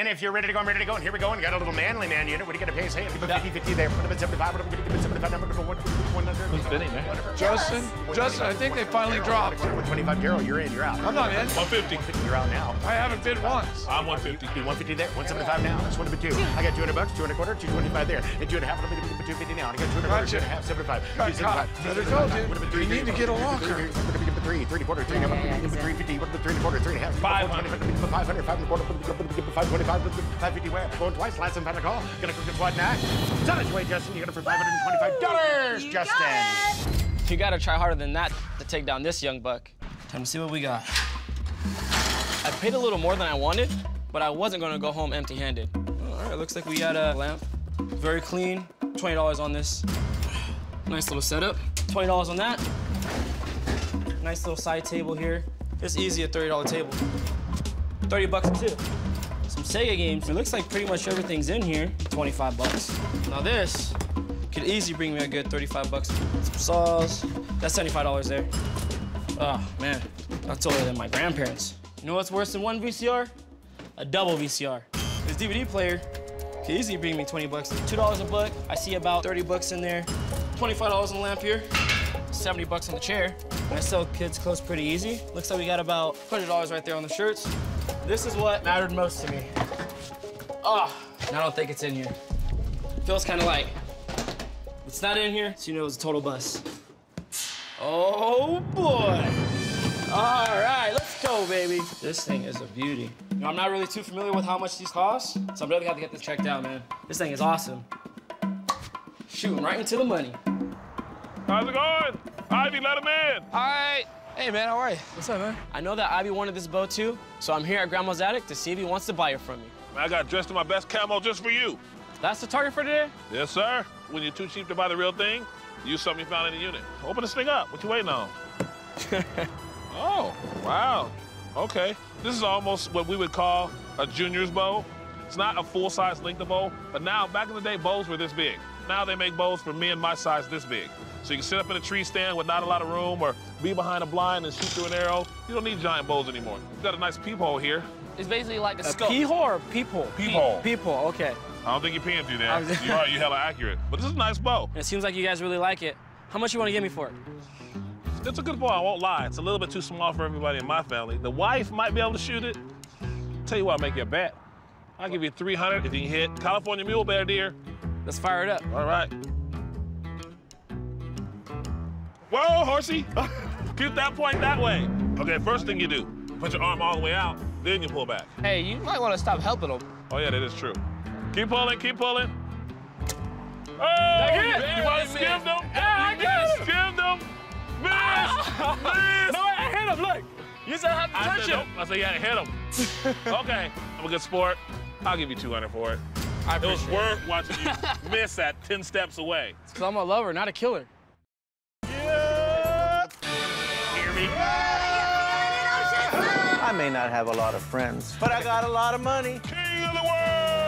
And if you're ready to go, I'm ready to go. And here we go. And got a little manly man unit. What are you going to pay? Hey, give 50 50 there. Put him at 75. Put him at 75. Number 100. Who's bidding, man? Justin, Justin, I think they finally dropped. 125. Darrell, you're in. You're out. I'm not in. 150. 150. You're out now. I haven't bid once. I'm 150. 150 there. 175 now. That's one of the. I got two and a bucks, two and a quarter, 225 there. And two and a half. I'm going to 250 now. And I got two and a quarter, Gotcha. two and a half, 75. Got 275. caught. Better told you. You need to get a locker. Three, three and a quarter, three and a half, three fifty, three and a quarter, three and a half, 500. 500, five and a quarter, five twenty-five, five fifty. Where? Going twice. Last and final call. Gonna cook this one now. It's on its way, Justin. You got it for five hundred and twenty-five dollars, You Justin. got it. You gotta try harder than that to take down this young buck. Time to see what we got. I paid a little more than I wanted, but I wasn't gonna go home empty-handed. All right, looks like we got a lamp. Very clean, $20 on this. Nice little setup. $20 on that. Nice little side table here. It's easy a $30 table. 30 bucks too. Some Sega games. It looks like pretty much everything's in here. 25 bucks. Now this could easily bring me a good 35 bucks. Some saws. That's $75 there. Oh, man. That's older than my grandparents. You know what's worse than one VCR? A double VCR. This DVD player could easily bring me 20 bucks. $2 a book. I see about 30 bucks in there. $25 on the lamp here. 70 bucks on the chair. I sell kids clothes pretty easy. Looks like we got about $100 right there on the shirts. This is what mattered most to me. Oh, I don't think it's in here. Feels kind of light. It's not in here, so you know it's a total bust. Oh boy. All right, let's go, baby. This thing is a beauty. You know, I'm not really too familiar with how much these cost, so I'm really gonna have to get this checked out, man. This thing is awesome. Shooting right into the money. How's it going? Ivy, let him in. All right. Hey, man, how are you? What's up, man? I know that Ivy wanted this bow too, so I'm here at Grandma's Attic to see if he wants to buy it from me. I got dressed in my best camo just for you. That's the target for today? Yes, sir. When you're too cheap to buy the real thing, use something you found in the unit. Open this thing up. What you waiting on? oh, wow. Okay. This is almost what we would call a junior's bow. It's not a full-size length of bow, but now, back in the day, bows were this big. Now they make bows for men my size this big. So you can sit up in a tree stand with not a lot of room or be behind a blind and shoot through an arrow. You don't need giant bows anymore. You've got a nice peephole here. It's basically like a, A scope. peephole or peephole? Peephole. Peephole, okay. I don't think you're peeing through I there. was- you are, you hella accurate. But this is a nice bow. And it seems like you guys really like it. How much you want to give me for it? It's a good bow, I won't lie. It's a little bit too small for everybody in my family. The wife might be able to shoot it. Tell you what, I'll make you a bet. I'll give you 300 if you can hit California Mule Bear Deer. Let's fire it up. All right. Whoa, horsey. Keep that point that way. Okay, first thing you do, put your arm all the way out, then you pull back. Hey, you might want to stop helping him. Oh, yeah, that is true. Keep pulling, keep pulling. Oh, it. you, you might have skimmed him. Yeah, I got him. have skimmed him. Miss, miss. No, I hit him, look. You said I have to I touch said, him. nope. I said, yeah, hit him. okay, I'm a good sport. I'll give you 200 for it. I It was appreciate worth watching you miss that 10 steps away. Because I'm a lover, not a killer. Yeah. Hear me? I may not have a lot of friends, but I got a lot of money. King of the world!